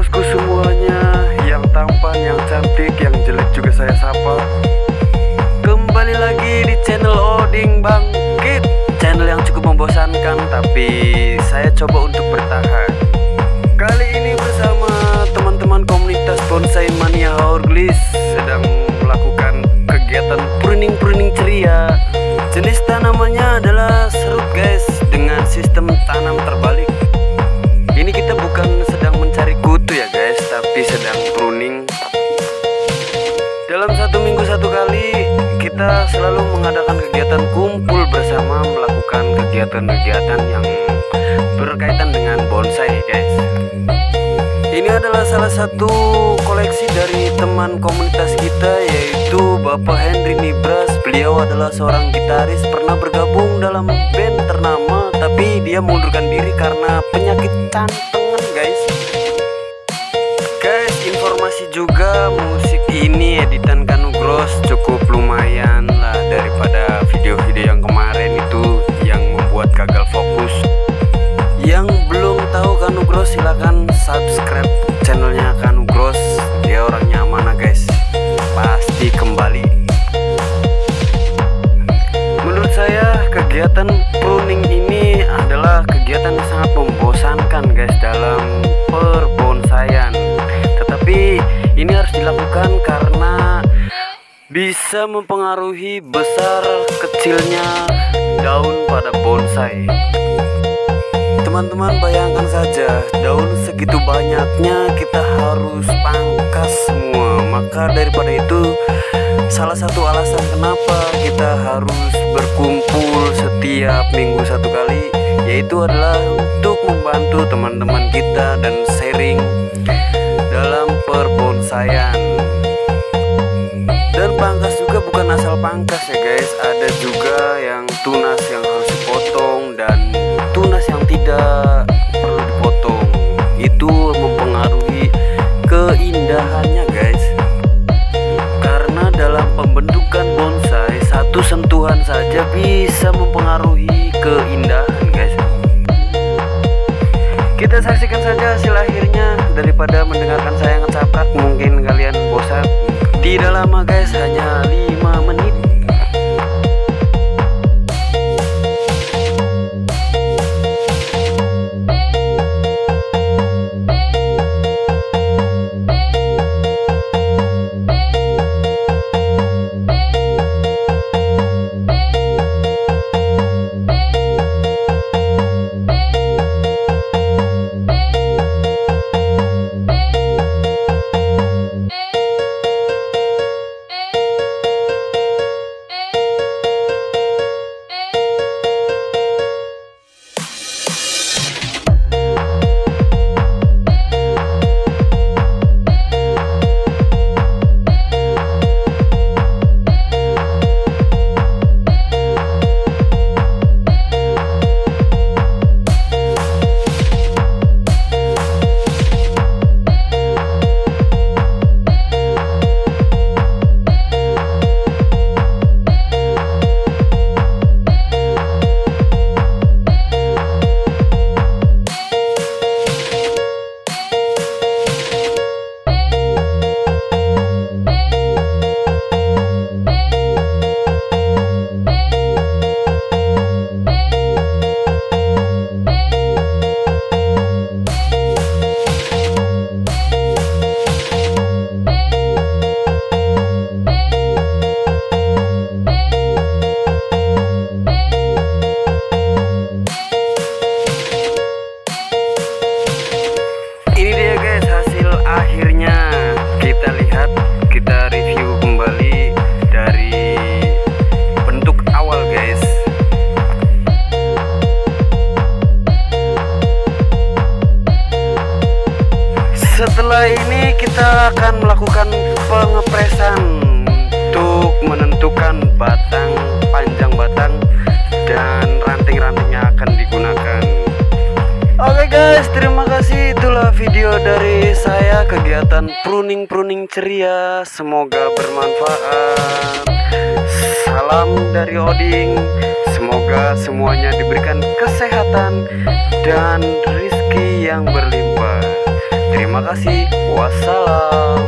bosku semuanya. Yang tampan, yang cantik, yang jelek juga saya sapa. Kembali lagi di channel Oding Bangkit. Channel yang cukup membosankan Tapi saya coba untuk bertahan. Kali ini bersama teman-teman komunitas Bonsai Mania Haurglis Sedang melakukan kegiatan pruning-pruning ceria. Jenis tanamannya adalah serut guys Dengan sistem tanam terbalik satu koleksi dari teman komunitas kita yaitu Bapak Henry Nibras. Beliau adalah seorang gitaris pernah bergabung dalam band ternama tapi dia mundurkan diri karena penyakit cantengan guys. Guys, informasi juga musik ini editan Kanugros cukup lumayan lah bisa mempengaruhi besar kecilnya daun pada bonsai. Teman-teman bayangkan saja daun segitu banyaknya kita harus pangkas semua. Maka daripada itu salah satu alasan kenapa kita harus berkumpul setiap minggu satu kali Yaitu adalah untuk membantu teman-teman kita dan sharing bukan asal pangkas ya guys. Ada juga yang tunas yang harus dipotong Dan tunas yang tidak perlu dipotong. Itu mempengaruhi keindahannya guys. Karena dalam pembentukan bonsai Satu sentuhan saja bisa mempengaruhi keindahan guys. Kita saksikan saja hasil akhirnya. Daripada mendengarkan saya ngecaprak mungkin kalian bosan. Tidak lama guys hanya akan melakukan pengepresan Untuk menentukan batang, panjang batang Dan ranting-ranting yang akan digunakan Oke guys, terima kasih. Itulah video dari saya kegiatan pruning-pruning ceria. Semoga bermanfaat. Salam dari Oding. Semoga semuanya diberikan kesehatan dan rizki yang berlimpah. Terima kasih. Wassalam.